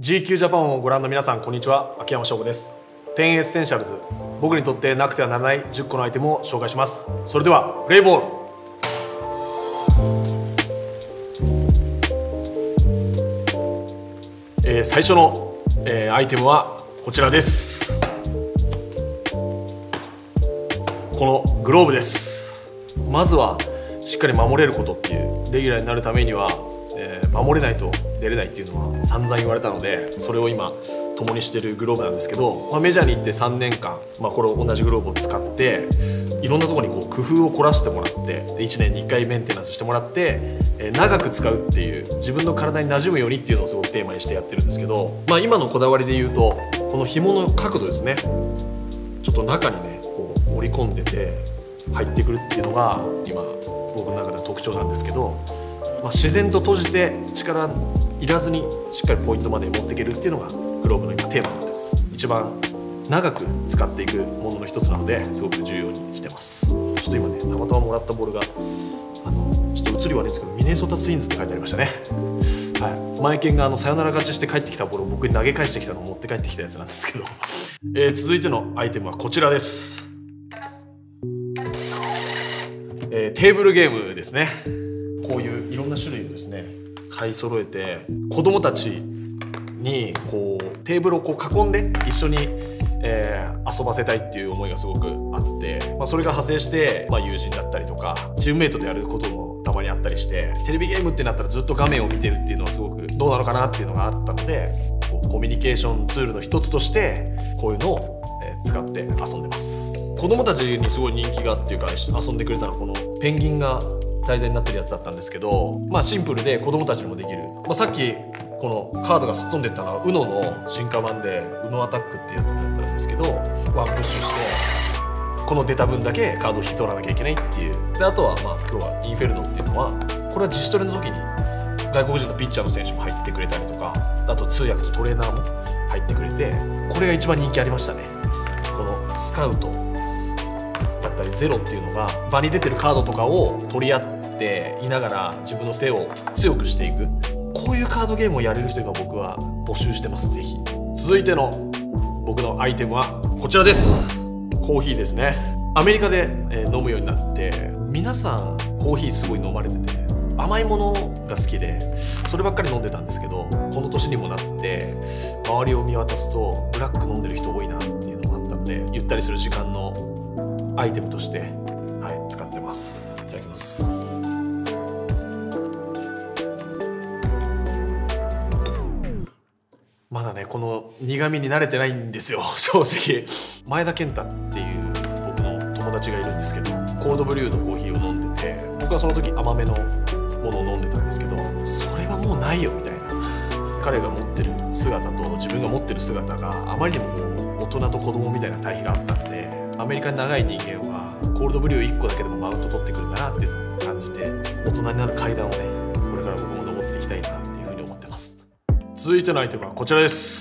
GQ ジャパンをご覧の皆さんこんにちは。秋山翔吾です。10 Essentials。僕にとってなくてはならない10個のアイテムを紹介します。それではプレイボール。えー最初の、えーアイテムはこちらです。このグローブです。まずはしっかり守れることっていうレギュラーになるためには、えー守れないと出れないっていうのは散々言われたのでそれを今共にしてるグローブなんですけど、まあ、メジャーに行って3年間、まあ、これ同じグローブを使っていろんなとこにこう工夫を凝らしてもらって1年に1回メンテナンスしてもらって、え長く使うっていう自分の体に馴染むようにっていうのをすごくテーマにしてやってるんですけど、まあ、今のこだわりで言うとこの紐の角度ですね。ちょっと中にねこう折り込んでて入ってくるっていうのが今僕の中での特徴なんですけど、まあ、自然と閉じて力いらずにしっかりポイントまで持っていけるっていうのがグローブの今テーマになってます。一番長く使っていくものの一つなのですごく重要にしてます。ちょっと今ねたまたまもらったボールがあのちょっと映り悪いんですけどミネソタツインズって書いてありましたね。はい、マイケンがあのサヨナラ勝ちして帰ってきたボールを僕に投げ返してきたのを持って帰ってきたやつなんですけど、えー続いてのアイテムはこちらです、えーテーブルゲームですね。こういういろんな種類をですね買い揃えて子供たちにこうテーブルをこう囲んで一緒に、えー遊ばせたいっていう思いがすごくあって、まあ、それが派生して、まあ、友人だったりとかチームメイトでやることもたまにあったりしてテレビゲームってなったらずっと画面を見てるっていうのはすごくどうなのかなっていうのがあったのでこうコミュニケーションツールの一つとしてこういうのをえ使って遊んでます。子供たちにすごい人気がっていうか遊んでくれたのはこのペンギンが題材になってるやつだったんですけどまあシンプルで子供たちにもできる、まあ、さっきこのカードがすっ飛んでったのは UNO の進化版で UNO アタックってやつだったんですけどワンプッシュしてこの出た分だけカードを引き取らなきゃいけないっていう。であとはまあ今日はインフェルノっていうのはこれは自主トレの時に外国人のピッチャーの選手も入ってくれたりとかあと通訳とトレーナーも入ってくれてこれが一番人気ありましたね。このスカウト。だったりゼロっていうのが場に出てるカードとかを取り合ってっていながら自分の手を強くしていく。こういうカードゲームをやれる人今僕は募集してます。ぜひ。続いての僕のアイテムはこちらです。コーヒーですね。アメリカで、飲むようになって皆さんコーヒーすごい飲まれてて甘いものが好きでそればっかり飲んでたんですけどこの年にもなって周りを見渡すとブラック飲んでる人多いなっていうのもあったのでゆったりする時間のアイテムとして、はい、使ってます。いただきます。この苦味に慣れてないんですよ 正直。前田健太っていう僕の友達がいるんですけどコードブリューのコーヒーを飲んでて僕はその時甘めのものを飲んでたんですけどそれはもうないよみたいな。彼が持ってる姿と自分が持ってる姿があまりにもこう大人と子供みたいな対比があったんでアメリカに長い人間はコールドブリュー1個だけでもマウント取ってくるんだなっていうのを感じて大人になる階段をねこれから僕も登っていきたいなっていうふうに思ってます。続いてのアイテムはこちらです。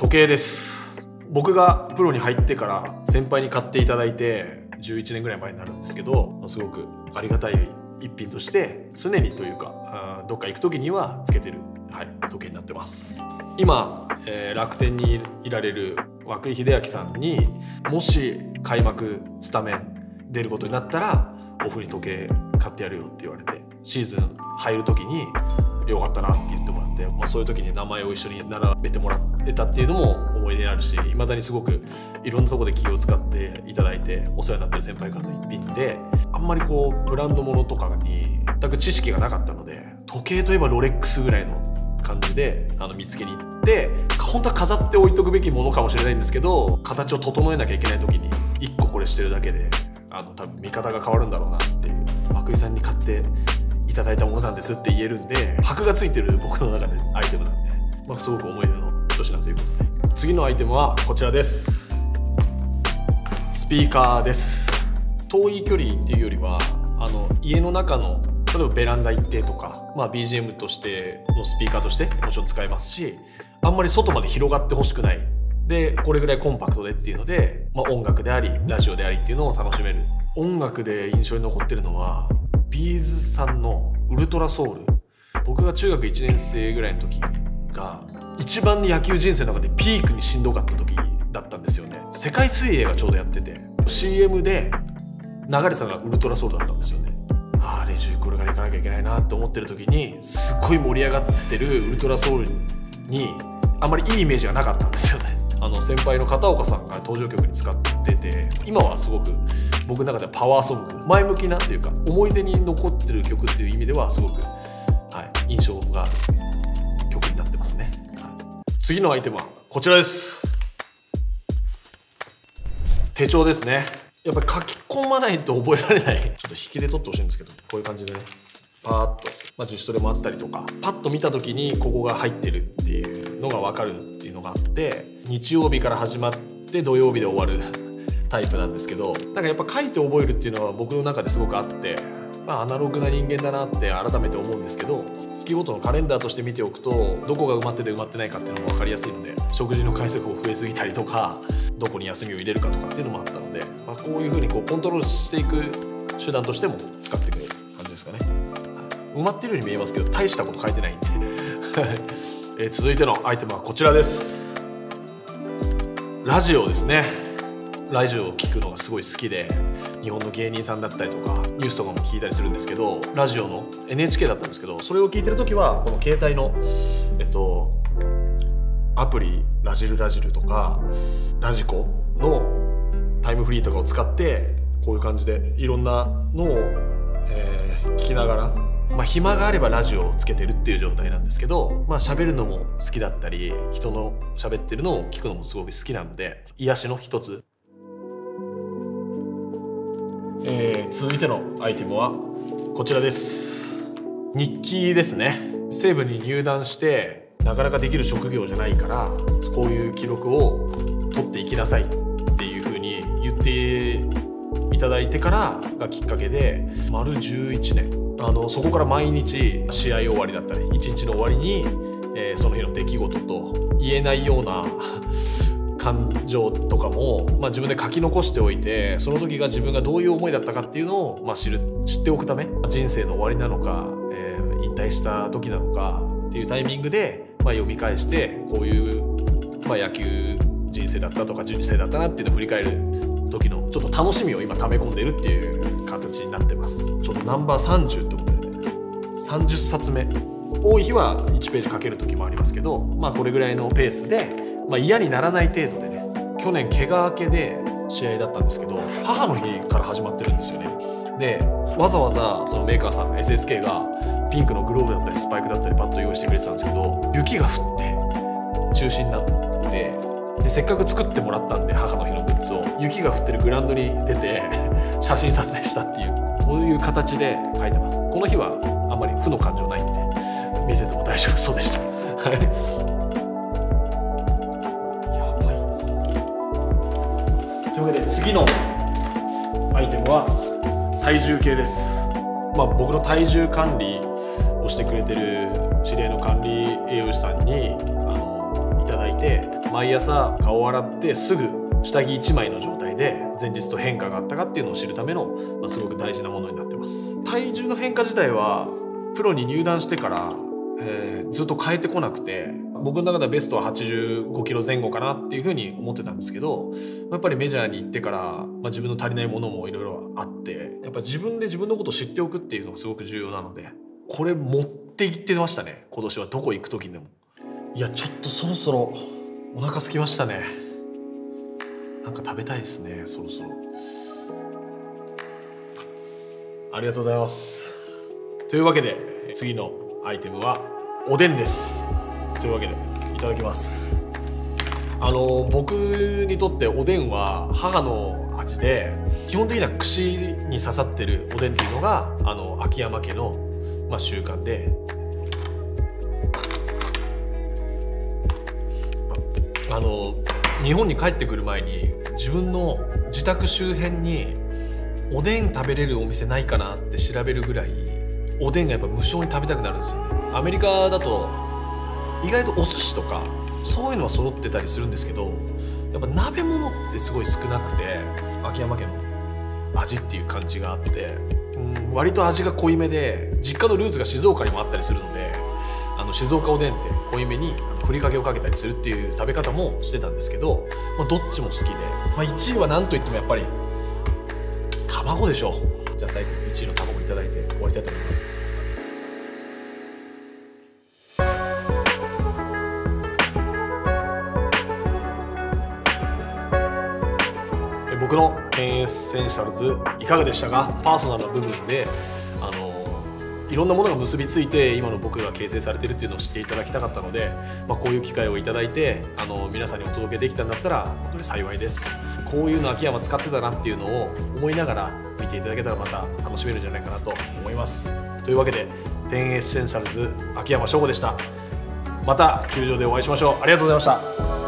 時計です。僕がプロに入ってから先輩に買っていただいて11年ぐらい前になるんですけどすごくありがたい一品として常にというかどっか行く時にはつけてる、はい、時計になってます。今、えー楽天にいられる涌井秀明さんにもし開幕スタメン出ることになったらオフに時計買ってやるよって言われてシーズン入る時によかったなって言ってもらって、まあ、そういう時に名前を一緒に並べてもらえたっていうのも思い出にあるしいまだにすごくいろんなとこで気を使っていただいてお世話になってる先輩からの一品であんまりこうブランドものとかに全く知識がなかったので時計といえばロレックスぐらいの感じであの見つけに行って本当は飾って置いとくべきものかもしれないんですけど形を整えなきゃいけない時に1個これしてるだけであの多分見方が変わるんだろうなっていう涌井さんに買っていただいたものなんですって言えるんで箔がついてる僕の中でアイテムなんで、まあ、すごく思い出の一品ということで。次のアイテムはこちらです。スピーカーです。遠い距離っていうよりはあの家の中の例えばベランダ行ってとか、まあ、BGM としてのスピーカーとしてもちろん使えますしあんまり外まで広がってほしくない。でこれぐらいコンパクトでっていうので、まあ、音楽でありラジオでありっていうのを楽しめる。音楽で印象に残ってるのはビーズさんの「ウルトラソウル」僕が中学1年生ぐらいの時が一番野球人生の中でピークにしんどかった時だったんですよね。世界水泳がちょうどやってて CM で流れてたのがウルトラソウルだったんですよね。ああ練習これから行かなきゃいけないなと思ってる時にすっごい盛り上がってるウルトラソウルにあまりいいイメージがなかったんですよね。あの先輩の片岡さんが登場曲に使ってて今はすごく僕の中ではパワーソング。前向きなというか思い出に残ってる曲っていう意味ではすごく、はい、印象がある曲になってますね、はい、次のアイテムはこちらです。手帳ですね。やっぱり書き込まないと覚えられない。ちょっと引きで撮ってほしいんですけどこういう感じでね。パーッと、まあ、自主トレもあったりとかパッと見た時にここが入ってるっていうのが分かるっていうのがあって日曜日から始まって土曜日で終わるタイプなんですけどなんかやっぱ書いて覚えるっていうのは僕の中ですごくあってまあ、アナログな人間だなって改めて思うんですけど月ごとのカレンダーとして見ておくとどこが埋まってて埋まってないかっていうのも分かりやすいので食事の回数が増えすぎたりとかどこに休みを入れるかとかっていうのもあったので、まあ、こういうふうにこうコントロールしていく手段としても使ってくれる感じですかね。埋まってるように見えますけど大したこと書いてないんで。え続いてのアイテムはこちらです。ラジオですね。ラジオを聴くのがすごい好きで日本の芸人さんだったりとかニュースとかも聞いたりするんですけどラジオの NHK だったんですけどそれを聞いてる時はこの携帯のえっとアプリラジルラジルとかラジコのタイムフリーとかを使ってこういう感じでいろんなのを、えー、聞きながらまあ、暇があればラジオをつけてるっていう状態なんですけど、まあ、喋るのも好きだったり人の喋ってるのを聞くのもすごく好きなので癒しの一つえー、続いてのアイテムはこちらです。日記ですね。西武に入団してなかなかできる職業じゃないからこういう記録を取っていきなさい。っていうふうに言っていただいてからがきっかけで丸11年。あのそこから毎日試合終わりだったり一日の終わりに、えー、その日の出来事と言えないような感情とかも、まあ、自分で書き残しておいてその時が自分がどういう思いだったかっていうのを、まあ、知る知っておくため人生の終わりなのか、えー、引退した時なのかっていうタイミングで、まあ、読み返してこういう、まあ、野球人生だったとか人生だったなっていうのを振り返る時のちょっと楽しみを今溜め込んでるっていう形になってます。ちょっとナンバー30ってことでね。30冊目。多い日は1ページ書ける時もありますけどまあこれぐらいのペースでまあ、嫌にならない程度でね去年怪我明けで試合だったんですけど母の日から始まってるんですよね。でわざわざそのメーカーさん SSK がピンクのグローブだったりスパイクだったりバット用意してくれてたんですけど雪が降って中止になってでせっかく作ってもらったんで母の日のグッズを雪が降ってるグラウンドに出て 写真撮影したっていうこういう形で書いてます。この日はあんまり負の感情ないんで見せても大丈夫そうでした。はい。というわけで次のアイテムは体重計です、まあ、僕の体重管理をしてくれてる知り合いの管理栄養士さんにあのいただいて毎朝顔を洗ってすぐ下着1枚の状態で前日と変化があったかっていうのを知るための、まあ、すごく大事なものになってます。体重の変化自体はプロに入団してから、えー、ずっと変えてこなくて僕の中ではベストは85キロ前後かなっていうふうに思ってたんですけどやっぱりメジャーに行ってから、まあ、自分の足りないものもいろいろあってやっぱ自分で自分のことを知っておくっていうのがすごく重要なのでこれ持って行ってましたね今年はどこ行く時にでも。いやちょっとそろそろお腹空きましたね。なんか食べたいですねそろそろ。ありがとうございます。というわけで次のアイテムはおでんです。というわけでいただきます。あの僕にとっておでんは母の味で基本的には串に刺さってるおでんっていうのがあの秋山家の、まあ、習慣で。あの日本に帰ってくる前に自分の自宅周辺におでん食べれるお店ないかなって調べるぐらいおでんがやっぱ無性に食べたくなるんですよね。アメリカだと意外とお寿司とかそういうのは揃ってたりするんですけどやっぱ鍋物ってすごい少なくて秋山家の味っていう感じがあってうん割と味が濃いめで実家のルーツが静岡にもあったりするのであの静岡おでんって濃いめにふりかけをかけたりするっていう食べ方もしてたんですけど、まあ、どっちも好きで、まあ、1位は何と言ってもやっぱり卵でしょう。じゃあ最後に1位の卵いただいて終わりたいと思います。僕の10 Essentials いかがでしたか？パーソナルな部分であのいろんなものが結びついて今の僕が形成されてるっていうのを知っていただきたかったので、まあ、こういう機会をいただいてあの皆さんにお届けできたんだったら本当に幸いです。こういうの秋山使ってたなっていうのを思いながら見ていただけたらまた楽しめるんじゃないかなと思います。というわけで10 Essentials 秋山翔吾でした。また球場でお会いしましょう。ありがとうございました。